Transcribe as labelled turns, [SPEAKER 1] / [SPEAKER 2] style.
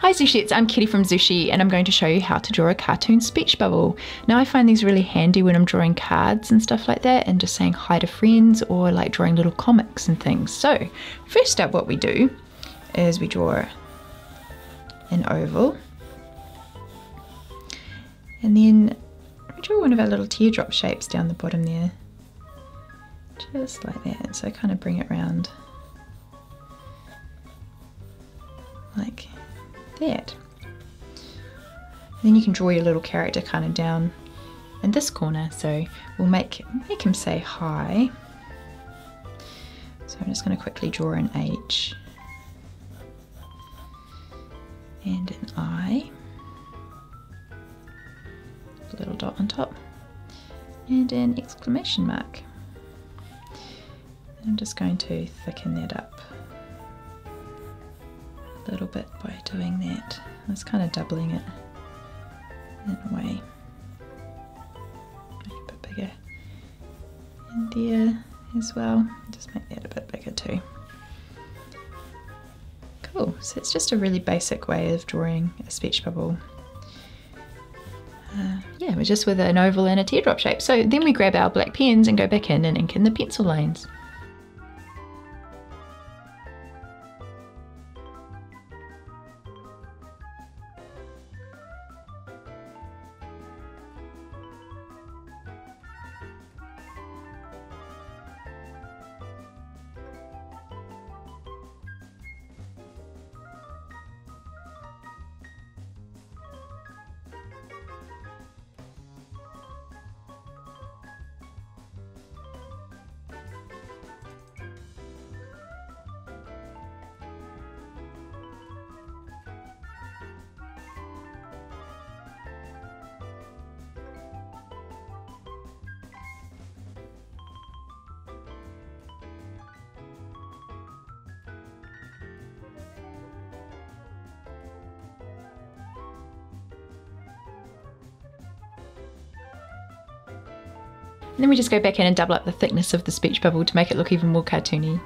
[SPEAKER 1] Hi zooshettes, I'm Kitty from zooshii and I'm going to show you how to draw a cartoon speech bubble. Now I find these really handy when I'm drawing cards and stuff like that and just saying hi to friends or like drawing little comics and things. So first up what we do is we draw an oval and then we draw one of our little teardrop shapes down the bottom there. Just like that, so I kind of bring it round like that. And then you can draw your little character kind of down in this corner. So we'll make, make him say hi. So I'm just going to quickly draw an H and an I, a little dot on top, and an exclamation mark. I'm just going to thicken that up little bit by doing that. I was kind of doubling it in a way. Make it a bit bigger in there as well. Just make that a bit bigger too. Cool, so it's just a really basic way of drawing a speech bubble. Uh, yeah, we're just with an oval and a teardrop shape. So then we grab our black pens and go back in and ink in the pencil lines. And then we just go back in and double up the thickness of the speech bubble to make it look even more cartoony.